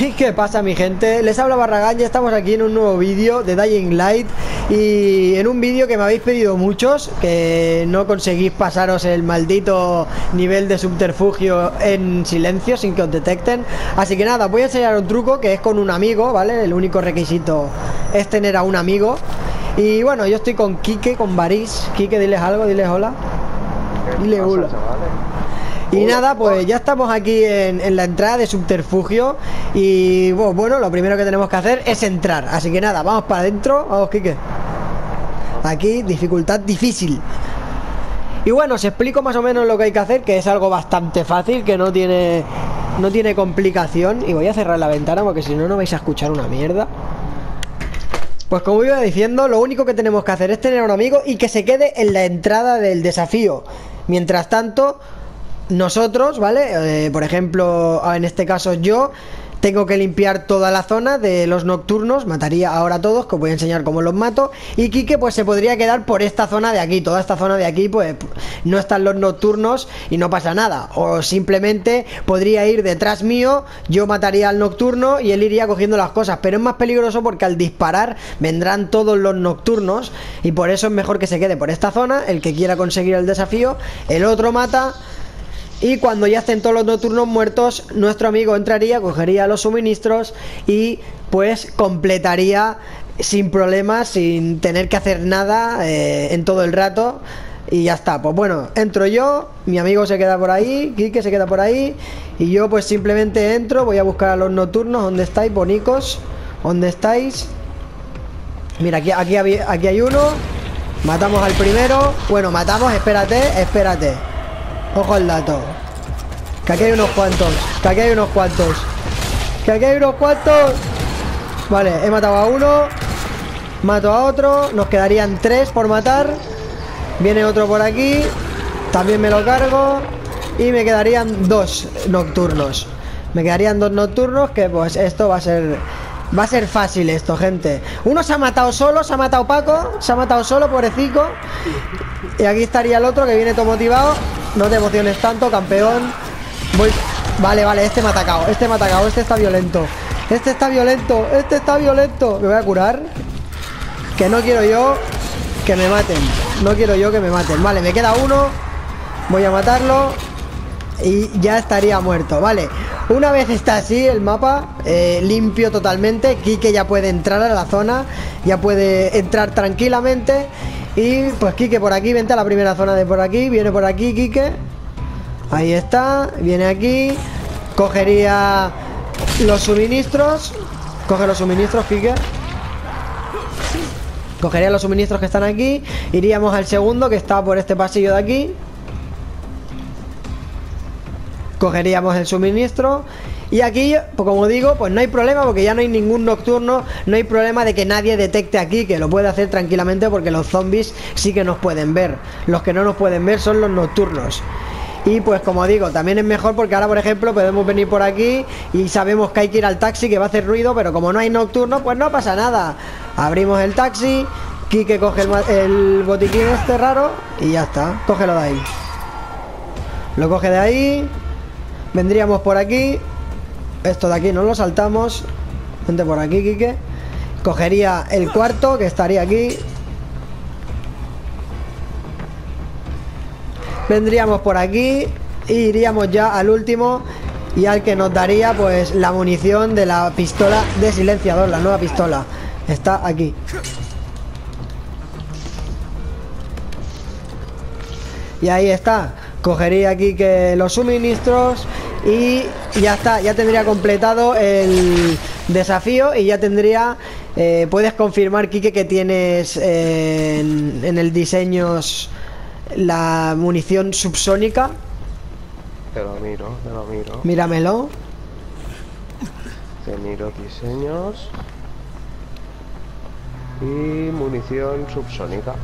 ¿Qué, pasa mi gente? Les habla Barragán, ya estamos aquí en un nuevo vídeo de Dying Light Y en un vídeo que me habéis pedido muchos Que no conseguís pasaros el maldito nivel de subterfugio en silencio sin que os detecten. Así que nada, voy a enseñar un truco que es con un amigo, ¿vale? El único requisito es tener a un amigo. Y bueno, yo estoy con Kike, con Baris Kike, diles algo, diles hola. Dile hola y nada, pues ya estamos aquí en, la entrada de subterfugio Y bueno, lo primero que tenemos que hacer es entrar. Así que nada, vamos para adentro. Vamos, Kike Aquí, dificultad difícil. Y bueno, os explico más o menos lo que hay que hacer Que es algo bastante fácil, que no tiene no tiene complicación. Y voy a cerrar la ventana porque si no, no vais a escuchar una mierda. Pues como iba diciendo, lo único que tenemos que hacer es tener a un amigo y que se quede en la entrada del desafío. Mientras tanto, nosotros, ¿vale? Eh, por ejemplo, en este caso yo tengo que limpiar toda la zona de los nocturnos, mataría ahora a todos, que os voy a enseñar cómo los mato. Y Kike pues se podría quedar por esta zona de aquí, toda esta zona de aquí pues no están los nocturnos y no pasa nada. O simplemente podría ir detrás mío, yo mataría al nocturno y él iría cogiendo las cosas. Pero es más peligroso porque al disparar vendrán todos los nocturnos y por eso es mejor que se quede por esta zona, el que quiera conseguir el desafío, el otro mata y cuando ya estén todos los nocturnos muertos, nuestro amigo entraría, cogería los suministros y pues completaría sin problemas, sin tener que hacer nada eh, en todo el rato. Y ya está, pues bueno, entro yo, mi amigo se queda por ahí, Kike se queda por ahí Y yo pues simplemente entro, voy a buscar a los nocturnos, ¿dónde estáis, bonicos? ¿Dónde estáis? Mira, aquí, aquí, aquí hay uno Matamos al primero Bueno, matamos, espérate, espérate Ojo al dato. Que aquí hay unos cuantos. Que aquí hay unos cuantos. Que aquí hay unos cuantos. Vale, he matado a uno. Mato a otro. Nos quedarían tres por matar. Viene otro por aquí. También me lo cargo. Y me quedarían dos nocturnos. Me quedarían dos nocturnos que pues esto va a ser... Va a ser fácil esto, gente. Uno se ha matado solo, se ha matado Paco, se ha matado solo, pobrecito. Y aquí estaría el otro que viene todo motivado. No te emociones tanto, campeón. Voy. Vale, vale, este me ha atacado. Este me ha atacado. Este está violento. Este está violento. Este está violento. Me voy a curar. Que no quiero yo que me maten. No quiero yo que me maten. Vale, me queda uno. Voy a matarlo. Y ya estaría muerto. Vale. Una vez está así el mapa, eh, limpio totalmente, Kike ya puede entrar a la zona, ya puede entrar tranquilamente y pues Kike por aquí, vente a la primera zona de por aquí, viene por aquí Kike. Ahí está, viene aquí. Cogería los suministros. Coge los suministros, Kike. Cogería los suministros que están aquí. Iríamos al segundo que está por este pasillo de aquí. Cogeríamos el suministro y aquí, pues como digo, pues no hay problema porque ya no hay ningún nocturno, no hay problema de que nadie detecte aquí, que lo puede hacer tranquilamente porque los zombies sí que nos pueden ver. Los que no nos pueden ver son los nocturnos. Y pues como digo, también es mejor porque ahora por ejemplo podemos venir por aquí y sabemos que hay que ir al taxi que va a hacer ruido, pero como no hay nocturno, pues no pasa nada. Abrimos el taxi, Kike coge el, el botiquín este raro y ya está, cógelo de ahí. Lo coge de ahí, vendríamos por aquí, esto de aquí no lo saltamos. Vente por aquí, Kike. Cogería el cuarto, que estaría aquí. Vendríamos por aquí. E iríamos ya al último. Y al que nos daría, pues, la munición de la pistola de silenciador, la nueva pistola. Está aquí. Y ahí está. Cogería aquí que los suministros y ya está, ya tendría completado el desafío y ya tendría... Eh, puedes confirmar, Kike, que tienes eh, en, el diseño la munición subsónica. Te lo miro, te lo miro. Míramelo. Te miro diseños. Y munición subsónica.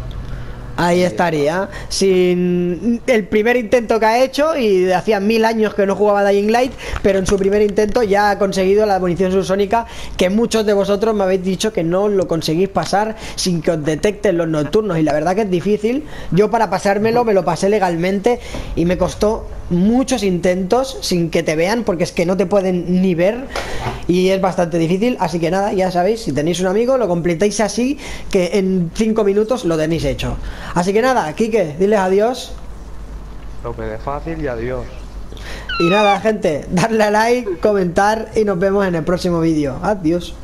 Ahí estaría. Sin el primer intento que ha hecho y hacía mil años que no jugaba Dying Light, pero en su primer intento ya ha conseguido la munición subsónica que muchos de vosotros me habéis dicho que no lo conseguís pasar sin que os detecten los nocturnos y la verdad que es difícil. Yo para pasármelo me lo pasé legalmente y me costó muchos intentos sin que te vean porque es que no te pueden ni ver y es bastante difícil, así que nada, ya sabéis, si tenéis un amigo, lo completáis así, que en 5 minutos lo tenéis hecho. Así que nada, Quique, diles adiós. Tope de fácil y adiós. Y nada, gente, darle a like, comentar y nos vemos en el próximo vídeo. Adiós.